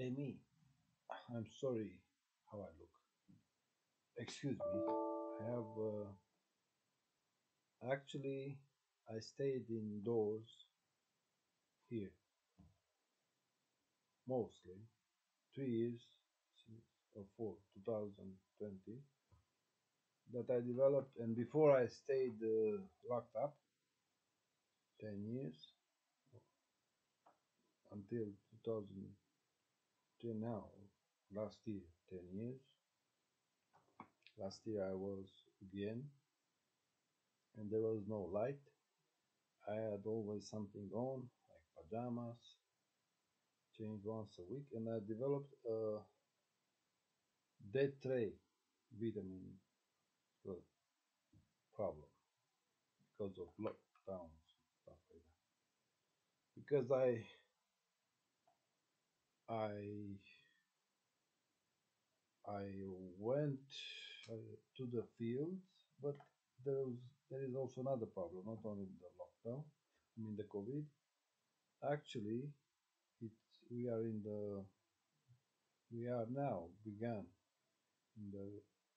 Amy, I'm sorry how I look. Excuse me. I have uh, actually I stayed indoors here mostly three years since or four 2020 that I developed and before I stayed uh, locked up 10 years until 2000 till now last year 10 years. Last year I was again and there was no light. I had always something on like pajamas change once a week and I developed a D3 vitamin uh, problem because of lockdowns stuff like that. Because I I I went uh, to the fields, but there was there is also another problem, not only the lockdown, I mean the COVID. Actually, it's we are in the we are now began in the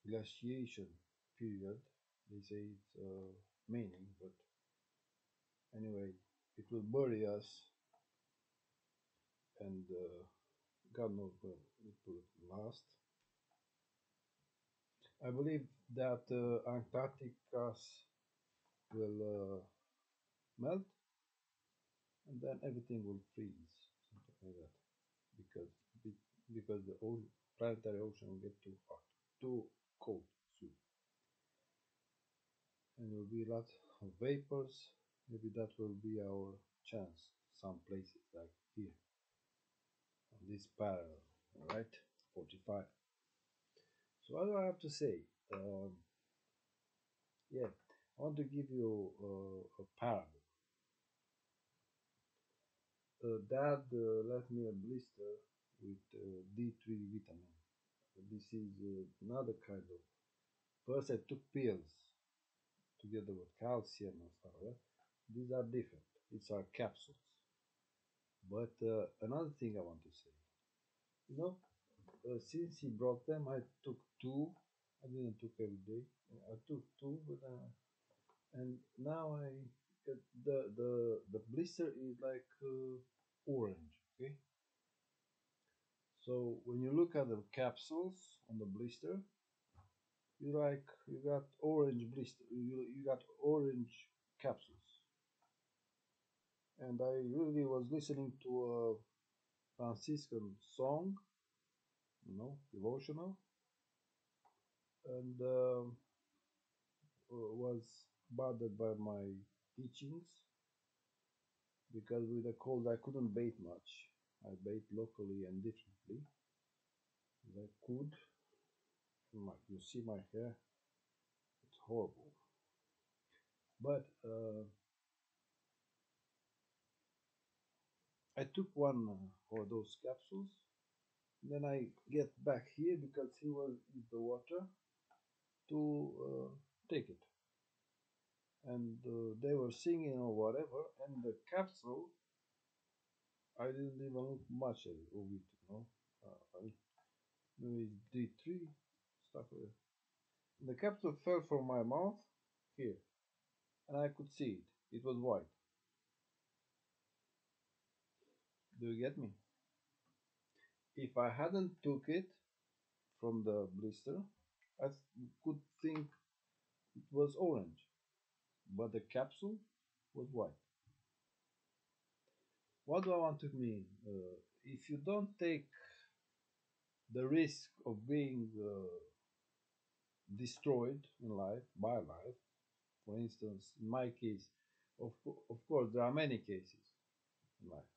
glaciation period. They say it's uh, meaning, but anyway, it will bury us, and uh, When it will last. I believe that uh, Antarctica will uh, melt and then everything will freeze, something like that, because be- because the o- planetary ocean will get too hot, too cold soon, and there will be a lot of vapors. Maybe that will be our chance. Some places like here this parallel, all right, 45. So what do I have to say? Um, yeah, I want to give you uh, a parable. Uh, Dad uh, left me a blister with uh, D3 vitamin. This is uh, another kind of. First, I took pills together with calcium and stuff that. These are different. These are capsules. But uh, another thing I want to say, you know, uh, since he brought them, I took two. I didn't took every day. I took two, but uh, and now I the the the blister is like uh, orange. Okay, So when you look at the capsules on the blister, you like you got orange blister. You, you got orange capsules. And I really was listening to a Franciscan song, you know, devotional, and um, uh, was bothered by my teachings because with the cold I couldn't bathe much. I bathe locally and differently I could. My, you see my hair; it's horrible. But uh, I took one uh, of those capsules. Then I get back here because he was in the water to uh, take it. And uh, they were singing or whatever, and the capsule, I didn't even look much at it, of it, you know. Uh, maybe D3, stuff. The capsule fell from my mouth here, and I could see it. It was white. Do you get me? If I hadn't took it from the blister, I could think it was orange, but the capsule was white. What do I want to mean? Uh, if you don't take the risk of being uh, destroyed in life by life, for instance, in my case, of, of course, there are many cases in life,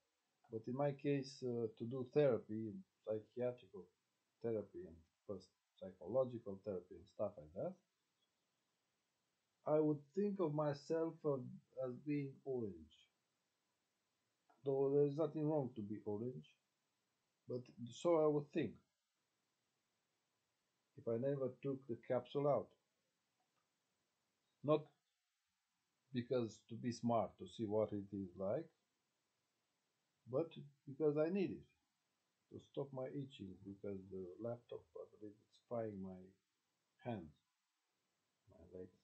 but in my case, uh, to do therapy, psychiatrical therapy, and first psychological therapy and stuff like that, I would think of myself of, as being orange. Though there's nothing wrong to be orange, but so I would think if I never took the capsule out. Not because to be smart to see what it is like, but because I need it to stop my itching because the laptop I believe it's frying my hands, my legs.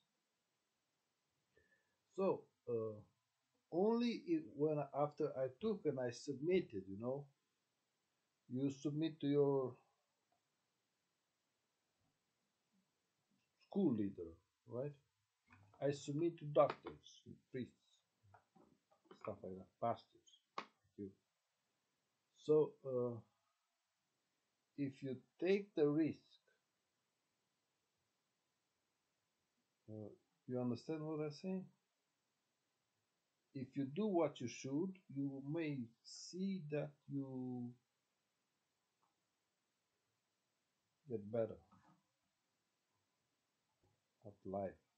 So uh, only if, when after I took and I submitted, you know, you submit to your school leader, right? I submit to doctors, priests, stuff like that, pastors. So uh, if you take the risk, uh, you understand what I'm saying? If you do what you should, you may see that you get better at life.